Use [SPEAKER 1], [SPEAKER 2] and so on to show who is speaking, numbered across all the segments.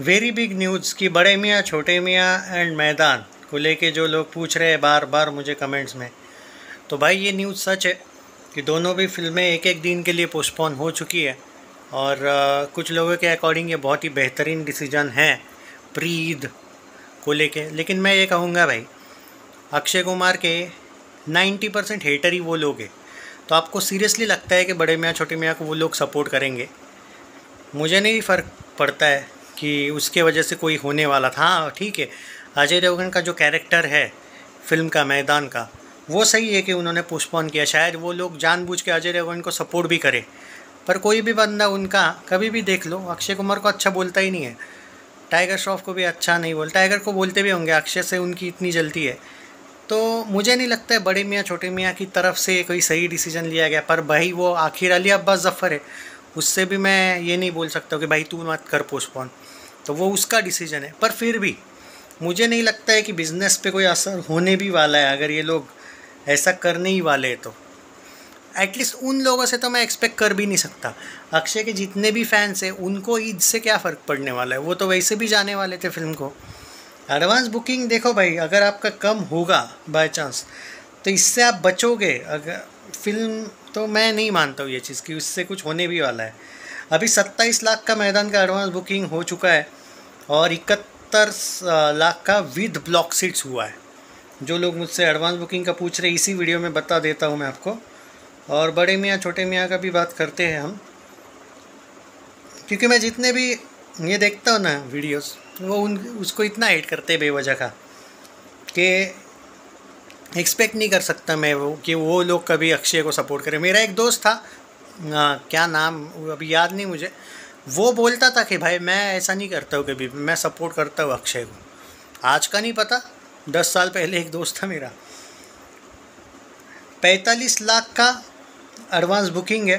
[SPEAKER 1] Very big news कि बड़े मियाँ छोटे मियाँ एंड मैदान को लेके जो लोग पूछ रहे हैं बार बार मुझे कमेंट्स में। तो भाई ये न्यूज़ सच है कि दोनों भी फ़िल्में एक एक दिन के लिए पोस्टपोन हो चुकी है और आ, कुछ लोगों के अकॉर्डिंग ये बहुत ही बेहतरीन डिसीज़न है प्री ईद को लेके। लेकिन मैं ये कहूँगा भाई अक्षय कुमार के 90 परसेंट हेटर ही वो लोग हैं। तो आपको सीरियसली लगता है कि बड़े मियाँ छोटे मियाँ को वो लोग सपोर्ट करेंगे? मुझे नहीं फ़र्क पड़ता है। कि उसके वजह से कोई होने वाला था। हाँ ठीक है। अजय देवगन का जो कैरेक्टर है, फ़िल्म का, मैदान का, वो सही है कि उन्होंने पोस्टपोन किया। शायद वो लोग जानबूझ के अजय देवगन को सपोर्ट भी करे। पर कोई भी बंदा उनका, कभी भी देख लो, अक्षय कुमार को अच्छा बोलता ही नहीं है। टाइगर श्रॉफ को भी अच्छा नहीं बोलता। टाइगर को बोलते भी होंगे, अक्षय से उनकी इतनी जलती है। तो मुझे नहीं लगता है बड़े मियाँ, छोटे मियाँ की तरफ़ से कोई सही डिसीज़न लिया गया। पर भाई, वो आखिर अली अब्बास जफ़र है। उससे भी मैं ये नहीं बोल सकता कि भाई, तू मत कर पोस्टपोन। तो वो उसका डिसीज़न है। पर फिर भी, मुझे नहीं लगता है कि बिज़नेस पे कोई असर होने भी वाला है, अगर ये लोग ऐसा करने ही वाले हैं तो। एटलीस्ट उन लोगों से तो मैं एक्सपेक्ट कर भी नहीं सकता। अक्षय के जितने भी फैंस हैं, उनको ईद से क्या फ़र्क पड़ने वाला है? वो तो वैसे भी जाने वाले थे फ़िल्म को। एडवांस बुकिंग देखो भाई, अगर आपका कम होगा बाय चांस तो इससे आप बचोगे। अगर फ़िल्म तो मैं नहीं मानता हूँ ये चीज़ कि उससे कुछ होने भी वाला है। अभी सत्ताईस लाख का मैदान का एडवांस बुकिंग हो चुका है और इकहत्तर लाख का विद ब्लॉक सीट्स हुआ है। जो लोग मुझसे एडवांस बुकिंग का पूछ रहे इसी वीडियो में बता देता हूँ मैं आपको। और बड़े मियाँ, छोटे मियाँ का भी बात करते हैं हम। क्योंकि मैं जितने भी ये देखता हूँ ना वीडियोस वो उन, उसको इतना एड करते बेवजह का कि एक्सपेक्ट नहीं कर सकता मैं वो, कि वो लोग कभी अक्षय को सपोर्ट करें। मेरा एक दोस्त था आ, क्या नाम अभी याद नहीं मुझे। वो बोलता था कि भाई मैं ऐसा नहीं करता हूँ कभी मैं सपोर्ट करता हूँ अक्षय को। आज का नहीं पता दस साल पहले एक दोस्त था मेरा। पैंतालीस लाख का एडवांस बुकिंग है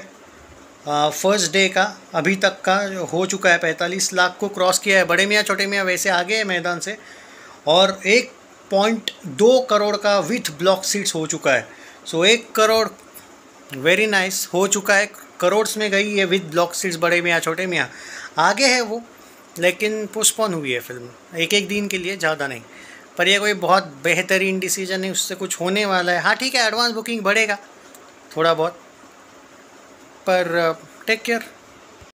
[SPEAKER 1] फ़र्स्ट डे का अभी तक का हो चुका है पैंतालीस लाख को क्रॉस किया है। बड़े मियाँ छोटे मियाँ वैसे आगे है मैदान से। और एक पॉइंट दो करोड़ का विथ ब्लॉक सीट्स हो चुका है। सो एक करोड़ वेरी नाइस हो चुका है. करोड़्स में गई है विद ब्लॉक सीट्स बड़े में मियाँ, छोटे में मियाँ. आगे है वो, लेकिन पोस्टपोन हुई है फ़िल्म एक एक दिन के लिए ज़्यादा नहीं. पर यह कोई बहुत बेहतरीन डिसीज़न है, उससे कुछ होने वाला है. हाँ ठीक है एडवांस बुकिंग बढ़ेगा. थोड़ा बहुत. पर टेक केयर